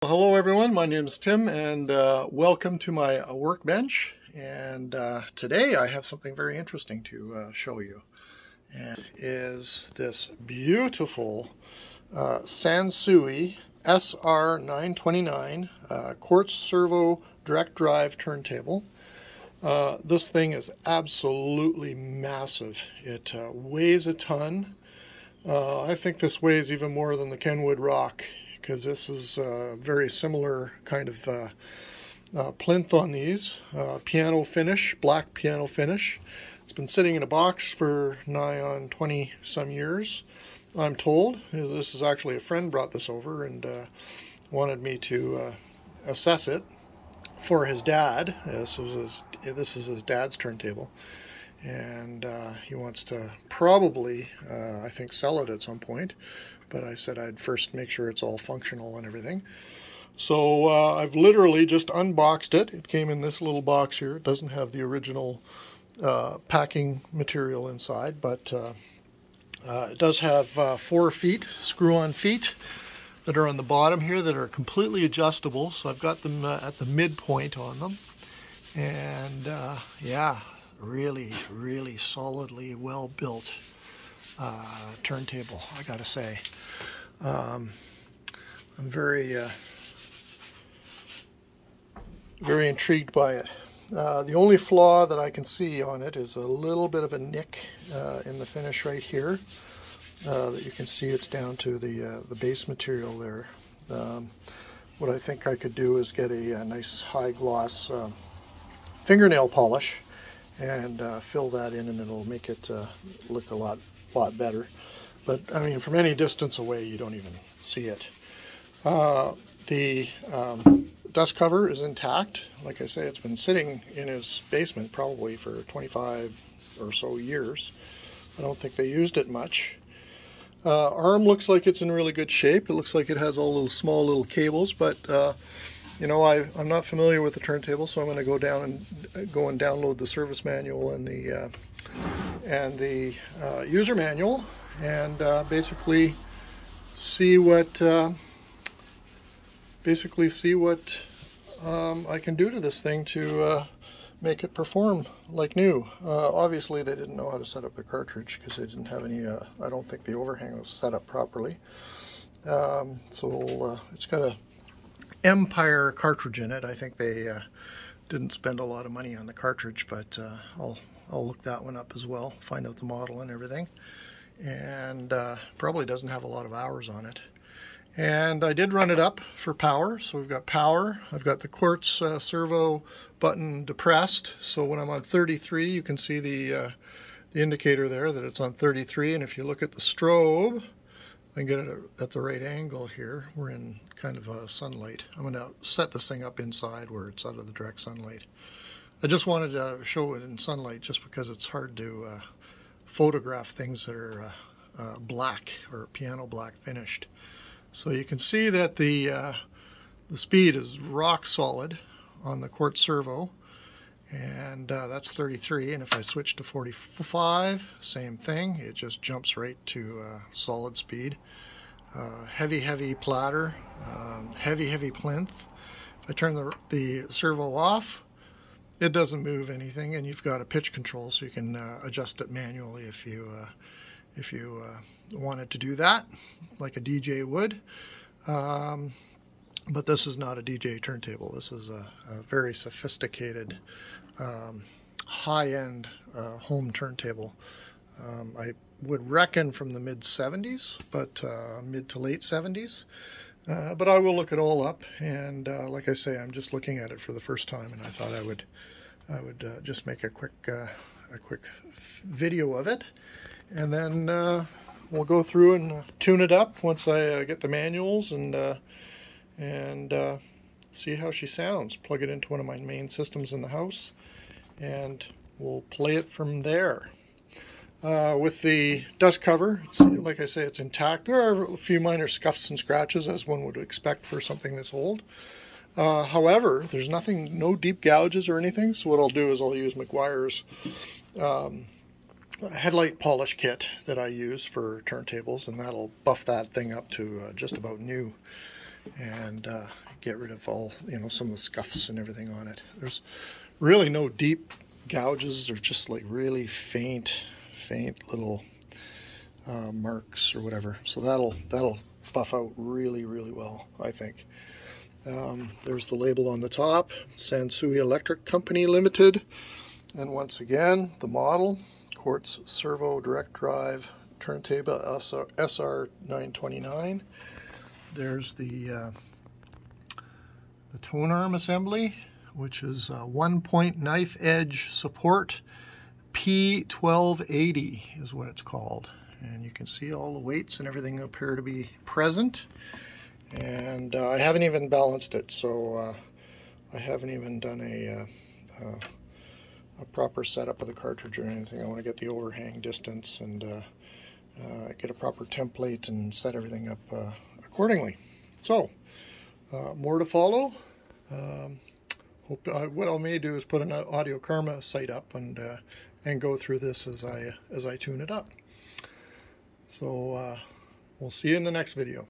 Hello everyone, my name is Tim and uh, welcome to my uh, workbench and uh, today I have something very interesting to uh, show you and is this beautiful uh, Sansui SR929 uh, quartz servo direct drive turntable. this thing is absolutely massive. It weighs a ton. I think this weighs even more than the Kenwood Rock because this is a very similar kind of uh, uh, plinth on these. Uh, piano finish, black piano finish. It's been sitting in a box for nigh on 20 some years, I'm told. This is actually a friend brought this over and uh, wanted me to uh, assess it for his dad. This, his, this is his dad's turntable and uh, he wants to probably, uh, I think, sell it at some point. But I said I'd first make sure it's all functional and everything. So uh, I've literally just unboxed it. It came in this little box here. It doesn't have the original uh, packing material inside, but uh, uh, it does have four feet, screw-on feet that are on the bottom here that are completely adjustable. So I've got them at the midpoint on them. And yeah, really, really solidly well built uh, turntable, I gotta say. Um, I'm very, uh, very intrigued by it. Uh, the only flaw that I can see on it is a little bit of a nick uh, in the finish right here. Uh, that you can see it's down to the, uh, the base material there. Um, what I think I could do is get a, a nice high gloss fingernail polish and uh, fill that in and it'll make it uh, look a lot lot better. But I mean from any distance away you don't even see it. Uh, the um, dust cover is intact. Like I say it's been sitting in his basement probably for 25 or so years. I don't think they used it much. Uh, arm looks like it's in really good shape. It looks like it has all little small little cables but uh, you know, I, I'm not familiar with the turntable, so I'm going to go down and go and download the service manual and the uh, and the uh, user manual, and uh, basically see what uh, basically see what um, I can do to this thing to uh, make it perform like new. Uh, obviously, they didn't know how to set up the cartridge because they didn't have any. I don't think the overhang was set up properly. Um, so it's got a Empire cartridge in it. I think they uh, didn't spend a lot of money on the cartridge, but uh, I'll, I'll look that one up as well, find out the model and everything. And uh, probably doesn't have a lot of hours on it. And I did run it up for power, so we've got power. I've got the quartz uh, servo button depressed, so when I'm on 33, you can see the, uh, the indicator there that it's on 33, and if you look at the strobe, I can get it at the right angle here. We're in kind of sunlight. I'm going to set this thing up inside where it's out of the direct sunlight. I just wanted to show it in sunlight just because it's hard to uh, photograph things that are uh, uh, black or piano black finished. So you can see that the, uh, the speed is rock solid on the quartz servo and uh, that's 33 and if I switch to 45 same thing it just jumps right to uh, solid speed heavy heavy platter um, heavy heavy plinth if I turn the, the servo off it doesn't move anything and you've got a pitch control so you can uh, adjust it manually if you uh, if you uh, wanted to do that like a DJ would um, but this is not a DJ turntable. This is a, a very sophisticated, um, high-end uh, home turntable. Um, I would reckon from the mid 70s, but uh, mid to late 70s. Uh, but I will look it all up, and uh, like I say, I'm just looking at it for the first time, and I thought I would, I would uh, just make a quick, uh, a quick video of it, and then we'll go through and tune it up once I get the manuals and and uh, see how she sounds. Plug it into one of my main systems in the house and we'll play it from there. Uh, with the dust cover, like I say, it's intact. There are a few minor scuffs and scratches as one would expect for something this old. Uh, however, there's nothing, no deep gouges or anything, so what I'll do is I'll use Meguiar's um, headlight polish kit that I use for turntables, and that'll buff that thing up to uh, just about new and uh, get rid of all, you know, some of the scuffs and everything on it. There's really no deep gouges. They're just like really faint, faint little uh, marks or whatever. So that'll that'll buff out really, really well, I think. Um, there's the label on the top, Sansui Electric Company Limited. And once again, the model, Quartz Servo Direct Drive Turntable SR929. There's the uh, the tone arm assembly, which is one point knife edge support P1280 is what it's called. And you can see all the weights and everything appear to be present. And uh, I haven't even balanced it, so uh, I haven't even done a, uh, uh a proper setup of the cartridge or anything. I want to get the overhang distance and uh, uh, get a proper template and set everything up accordingly. So, more to follow. Um, hope what I may do is put an Audio Karma site up and and go through this as I as I tune it up. So we'll see you in the next video.